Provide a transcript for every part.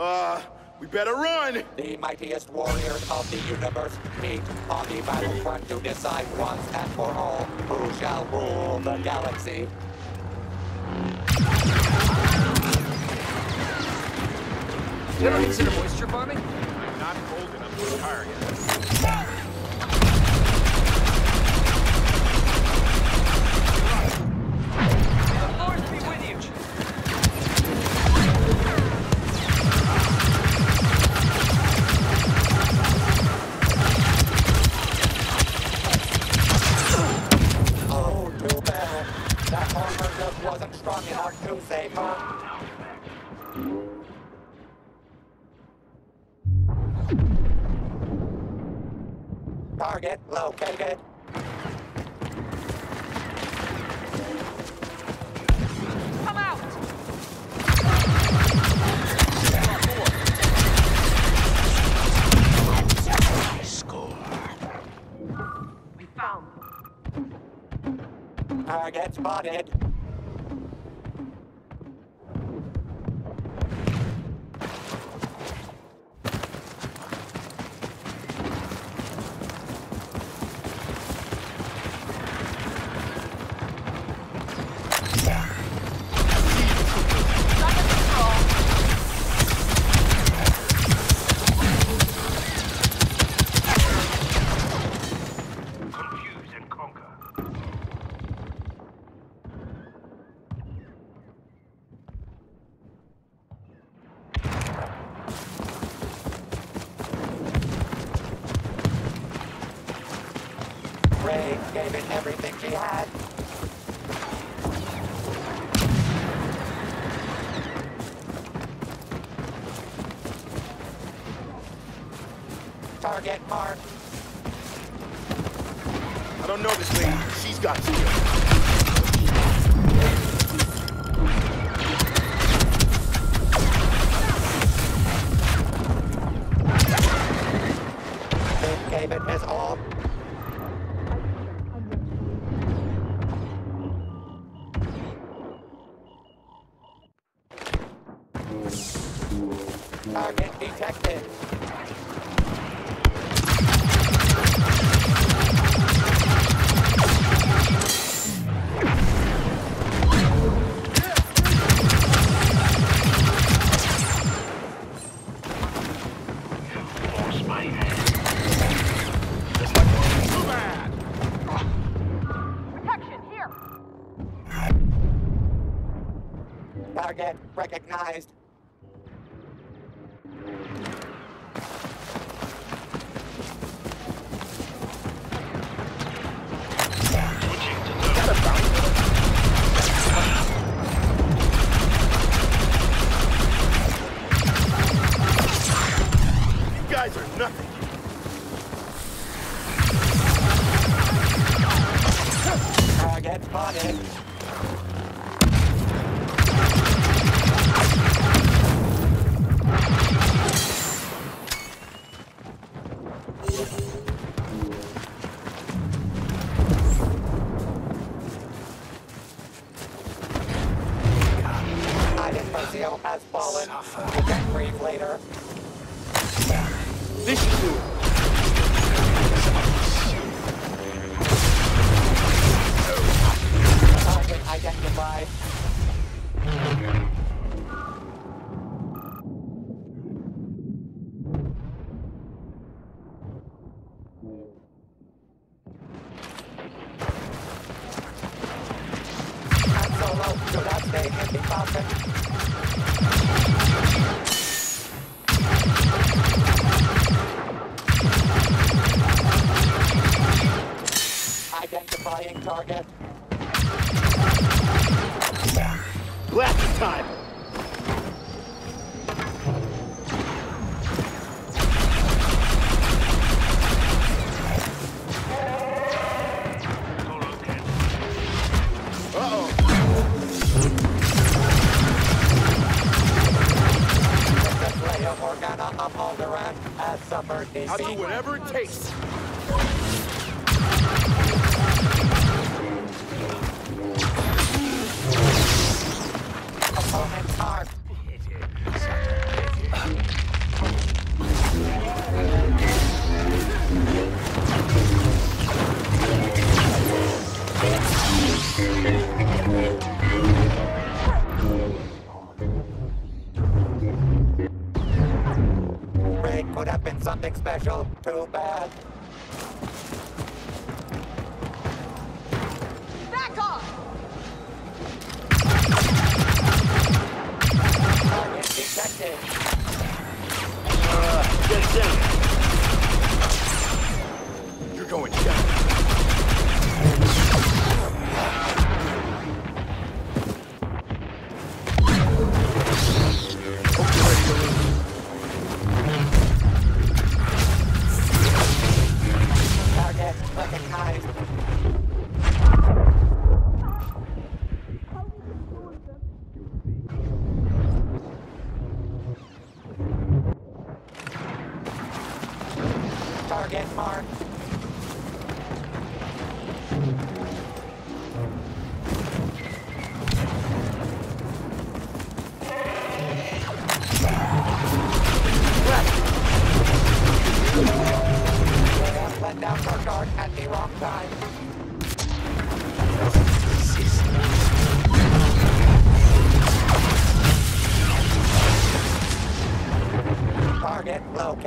Uh, we better run! The mightiest warriors of the universe meet on the battlefront to decide once and for all who shall rule the galaxy. You ever consider moisture farming? I'm not old enough to retire yet. The Lord be with you. Target located. Come out! We found. Target spotted. Rey gave it everything she had. Target marked. I don't know this lady. She's got skill. They gave it his all. Target detected. Force my hand. Too bad! Protection, here! Target recognized. Has fallen. You can breathe later. This should do it. Target identified. I'll do whatever it takes. Opponent marked. Bad. Back off! Target detected. Uh, get in. You're going down. Thank you.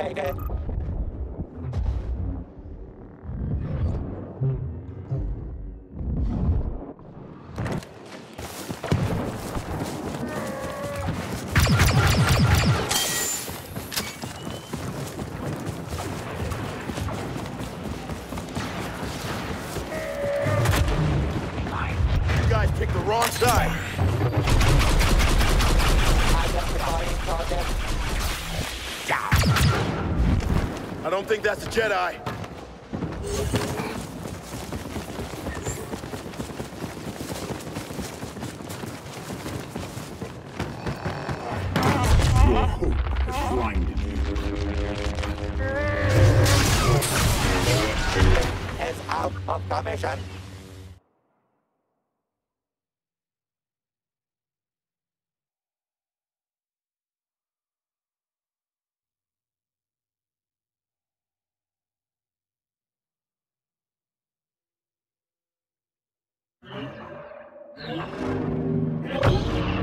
Target located. You guys picked the wrong side. Identifying I don't think that's a Jedi. Your hope blinded out of commission. Yeah.